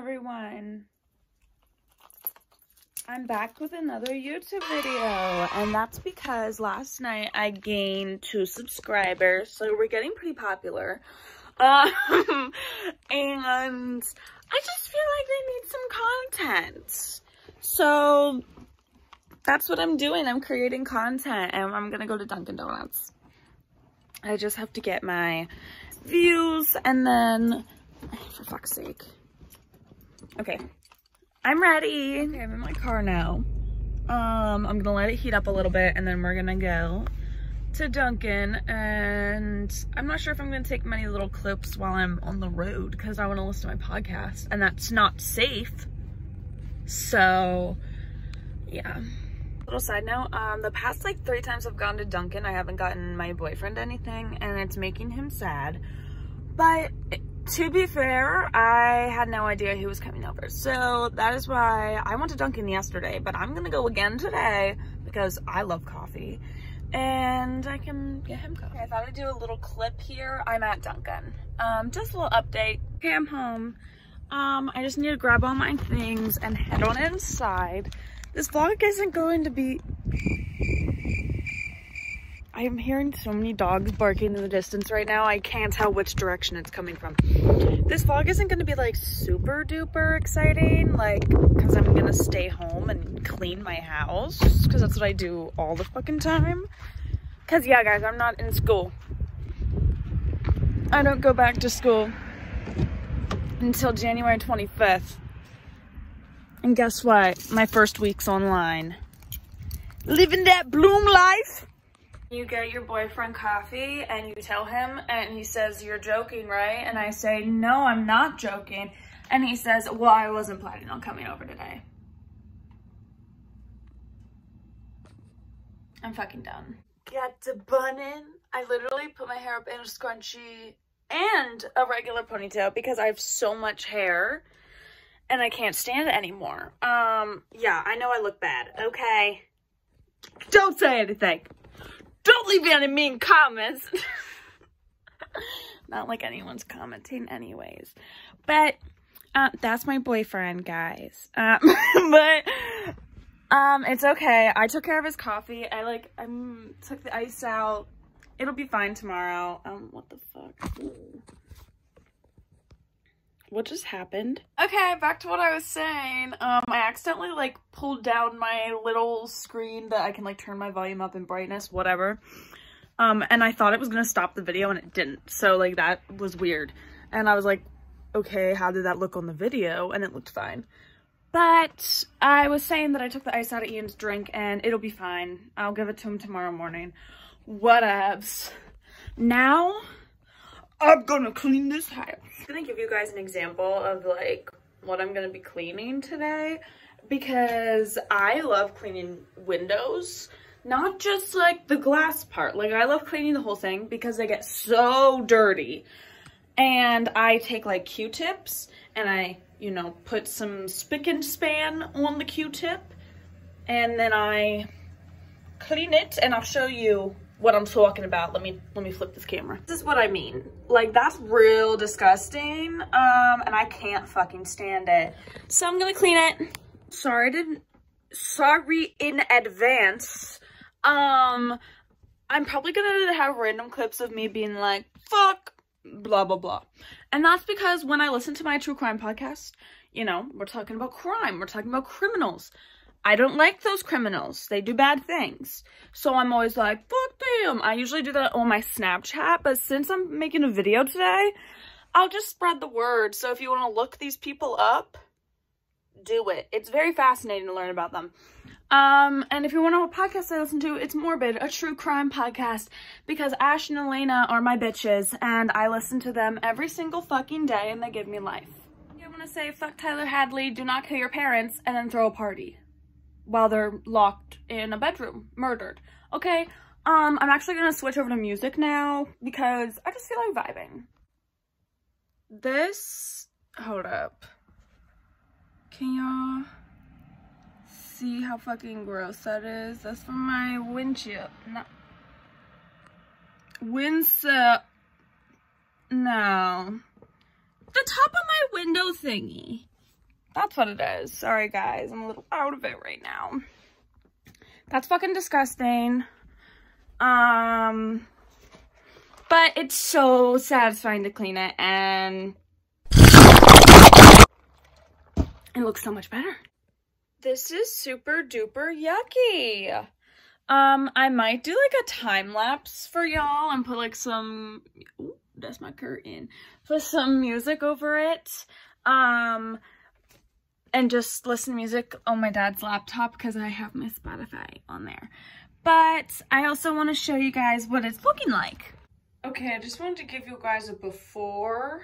everyone. I'm back with another YouTube video and that's because last night I gained two subscribers so we're getting pretty popular. Um, and I just feel like they need some content. So that's what I'm doing. I'm creating content and I'm gonna go to Dunkin Donuts. I just have to get my views and then for fuck's sake Okay, I'm ready. Okay, I'm in my car now. Um, I'm gonna let it heat up a little bit and then we're gonna go to Dunkin and I'm not sure if I'm gonna take many little clips while I'm on the road because I wanna listen to my podcast and that's not safe. So, yeah. Little side note, um, the past like three times I've gone to Dunkin, I haven't gotten my boyfriend anything and it's making him sad. But to be fair, I had no idea he was coming over. So that is why I went to Dunkin' yesterday, but I'm gonna go again today because I love coffee and I can get him coffee. Okay, I thought I'd do a little clip here. I'm at Dunkin'. Um, just a little update. Okay, I'm home. Um, I just need to grab all my things and head on inside. This vlog isn't going to be I am hearing so many dogs barking in the distance right now. I can't tell which direction it's coming from. This vlog isn't going to be like super duper exciting, like, because I'm going to stay home and clean my house, because that's what I do all the fucking time. Because, yeah, guys, I'm not in school. I don't go back to school until January 25th. And guess what? My first week's online. Living that bloom life. You get your boyfriend coffee and you tell him and he says, you're joking, right? And I say, no, I'm not joking. And he says, well, I wasn't planning on coming over today. I'm fucking done. Got the bun in. I literally put my hair up in a scrunchie and a regular ponytail because I have so much hair and I can't stand it anymore. Um, yeah, I know I look bad, okay? Don't say anything. Don't leave any mean comments. Not like anyone's commenting anyways. But uh, that's my boyfriend, guys. Um, but um, it's okay. I took care of his coffee. I like, I um, took the ice out. It'll be fine tomorrow. Um, what the fuck? Ooh. What just happened? Okay, back to what I was saying. Um, I accidentally like pulled down my little screen that I can like turn my volume up and brightness, whatever. Um, and I thought it was gonna stop the video and it didn't. So like that was weird. And I was like, okay, how did that look on the video? And it looked fine. But I was saying that I took the ice out of Ian's drink and it'll be fine. I'll give it to him tomorrow morning. Whatevs. Now, I'm gonna clean this house. I'm gonna give you guys an example of like what I'm gonna be cleaning today because I love cleaning windows. Not just like the glass part. Like I love cleaning the whole thing because they get so dirty. And I take like Q-tips and I, you know, put some spick and span on the Q-tip and then I clean it and I'll show you what I'm talking about. Let me let me flip this camera. This is what I mean. Like that's real disgusting. Um, and I can't fucking stand it. So I'm gonna clean it. Sorry to sorry in advance. Um, I'm probably gonna have random clips of me being like, fuck, blah blah blah. And that's because when I listen to my true crime podcast, you know, we're talking about crime, we're talking about criminals. I don't like those criminals. They do bad things. So I'm always like, fuck them. I usually do that on my Snapchat, but since I'm making a video today, I'll just spread the word. So if you want to look these people up, do it. It's very fascinating to learn about them. Um, and if you want to know what podcast I listen to, it's Morbid, a true crime podcast, because Ash and Alaina are my bitches, and I listen to them every single fucking day, and they give me life. I want to say, fuck Tyler Hadley, do not kill your parents, and then throw a party while they're locked in a bedroom, murdered. Okay, um, I'm actually gonna switch over to music now because I just feel like vibing. This, hold up. Can y'all see how fucking gross that is? That's from my windshield. No. Windsill. No. The top of my window thingy. That's what it is. Sorry, guys. I'm a little out of it right now. That's fucking disgusting. Um, but it's so satisfying to clean it and it looks so much better. This is super duper yucky. Um, I might do like a time lapse for y'all and put like some, ooh, that's my curtain, put some music over it. Um, and just listen to music on my dad's laptop because I have my Spotify on there. But I also want to show you guys what it's looking like. Okay, I just wanted to give you guys a before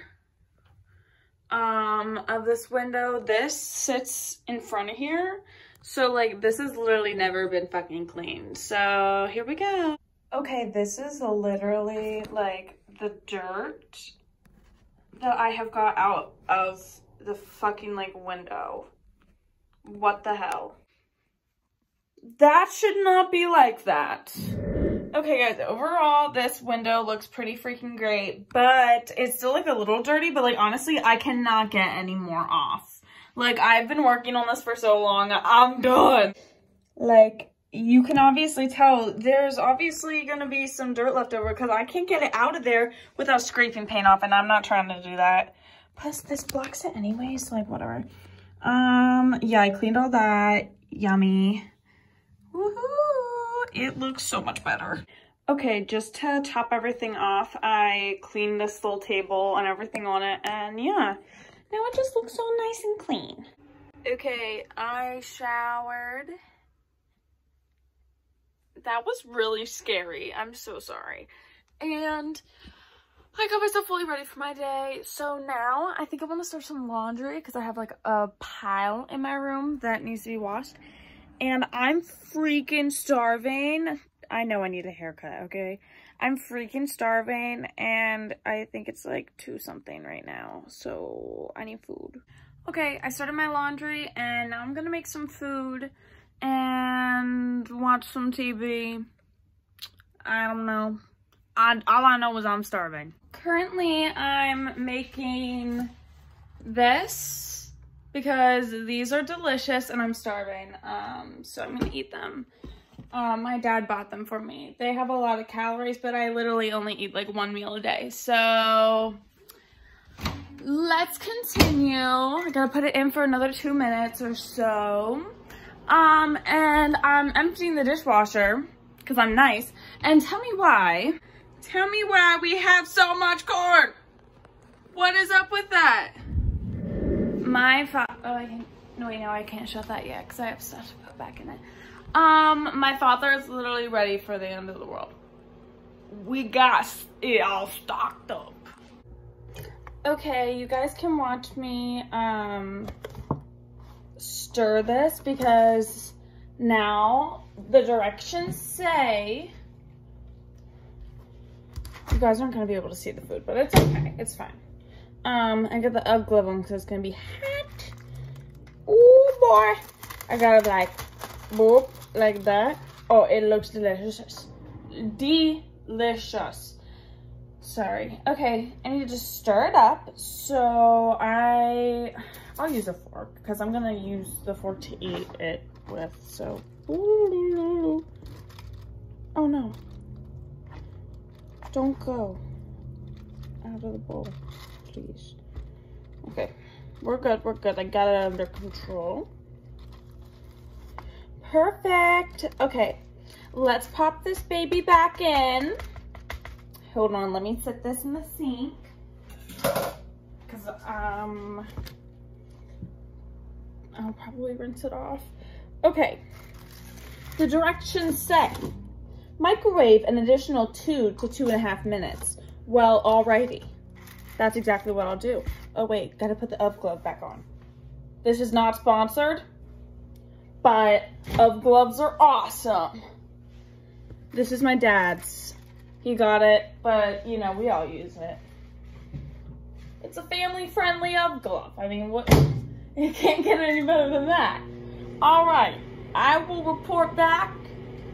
um, of this window. This sits in front of here. So like this has literally never been fucking cleaned. So here we go. Okay, this is literally like the dirt that I have got out of the fucking like window. What the hell? That should not be like that. Okay guys, overall this window looks pretty freaking great, but it's still like a little dirty, but like honestly, I cannot get any more off. Like I've been working on this for so long, I'm done. Like you can obviously tell there's obviously going to be some dirt left over because I can't get it out of there without scraping paint off and I'm not trying to do that. Plus, this blocks it anyways, like, whatever. Um, yeah, I cleaned all that. Yummy. Woohoo! It looks so much better. Okay, just to top everything off, I cleaned this little table and everything on it, and yeah, now it just looks so nice and clean. Okay, I showered. That was really scary. I'm so sorry. And I got myself fully ready for my day. So now I think I want to start some laundry because I have like a pile in my room that needs to be washed. And I'm freaking starving. I know I need a haircut, okay? I'm freaking starving and I think it's like 2 something right now. So I need food. Okay, I started my laundry and now I'm gonna make some food and watch some TV. I don't know. I, all I know is I'm starving. Currently, I'm making this because these are delicious and I'm starving. Um, so I'm gonna eat them. Um, my dad bought them for me. They have a lot of calories, but I literally only eat like one meal a day. So let's continue. I gotta put it in for another two minutes or so. Um, and I'm emptying the dishwasher because I'm nice. And tell me why Tell me why we have so much corn. What is up with that? My father, oh, I can, no wait, no, I can't shut that yet because I have stuff to put back in it. Um, my father is literally ready for the end of the world. We got it all stocked up. Okay, you guys can watch me, um, stir this because now the directions say you guys aren't gonna be able to see the food, but it's okay. It's fine. Um, I got the UGG glove on because it's gonna be hot. Oh boy. I got it like, boop, like that. Oh, it looks delicious. Delicious. Sorry. Okay, I need to stir it up. So I, I'll use a fork because I'm gonna use the fork to eat it with. So, oh no. Don't go out of the bowl, please. Okay, we're good, we're good. I got it under control. Perfect. Okay, let's pop this baby back in. Hold on, let me set this in the sink. Because, um, I'll probably rinse it off. Okay, the directions say Microwave an additional two to two and a half minutes. Well, alrighty. That's exactly what I'll do. Oh wait, gotta put the UGG glove back on. This is not sponsored, but UGG gloves are awesome. This is my dad's. He got it, but you know, we all use it. It's a family-friendly UGG glove. I mean, what? It can't get any better than that. All right, I will report back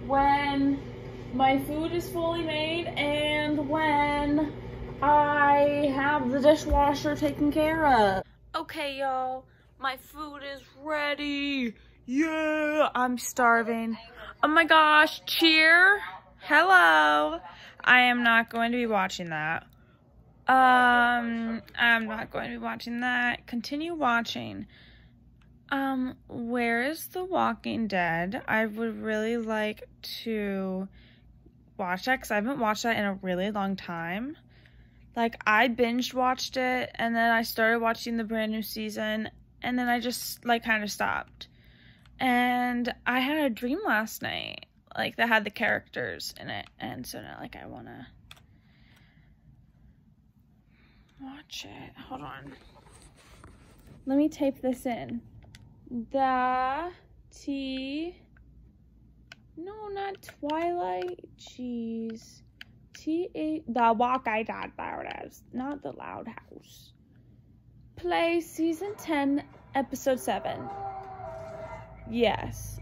when my food is fully made and when I have the dishwasher taken care of. Okay, y'all. My food is ready. Yeah, I'm starving. Oh my gosh, cheer. Hello. I am not going to be watching that. Um, I'm not going to be watching that. Continue watching. Um, where is The Walking Dead? I would really like to watch that because I haven't watched that in a really long time. Like, I binge watched it and then I started watching the brand new season and then I just, like, kind of stopped. And I had a dream last night, like, that had the characters in it. And so now, like, I want to watch it. Hold on. Let me type this in. The T. No, not Twilight. Jeez. T A. The Walk I Died. It is. Not the Loud House. Play season 10, episode 7. Yes.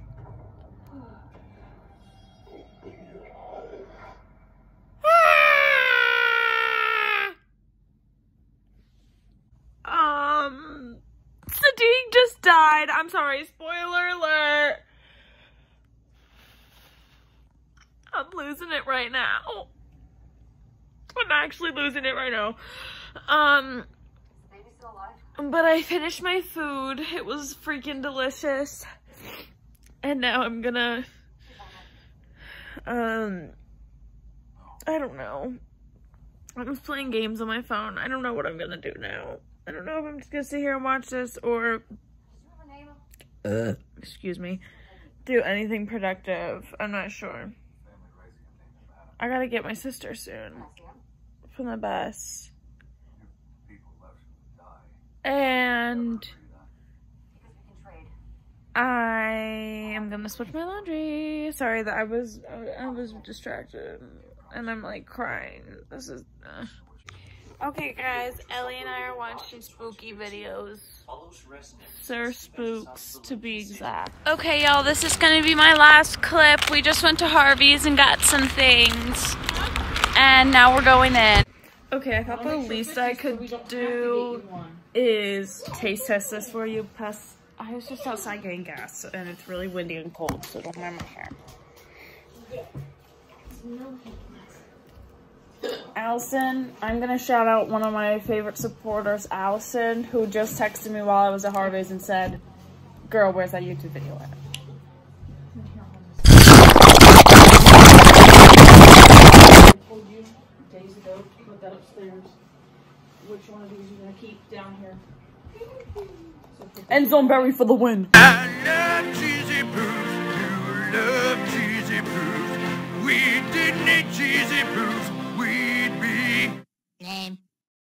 Um, Siddiq just died. I'm sorry. Spoiler alert. I'm losing it right now. I'm actually losing it right now. Um, but I finished my food. It was freaking delicious. And now I'm gonna, um, I don't know. I'm just playing games on my phone. I don't know what I'm gonna do now. I don't know if I'm just gonna sit here and watch this or, uh, excuse me, do anything productive. I'm not sure. I gotta get my sister soon from the bus. And I am gonna switch my laundry. Sorry that I was I was distracted and I'm like crying. This is uh. Okay guys, Ellie and I are watching spooky videos. Sir Spooks to be exact. Okay y'all, this is gonna be my last clip. We just went to Harvey's and got some things. And now we're going in. Okay, I thought the least I could do is taste test this for you. Plus, I was just outside getting gas and it's really windy and cold, so don't mind my hair. Allison, I'm gonna shout out one of my favorite supporters, Allison, who just texted me while I was at Harvey's and said, girl, where's that YouTube video at? upstairs. Which one of these are gonna keep down here? End zone berry for the win. I love cheesy. You love cheesy. We didn't eat cheesy. Be lame.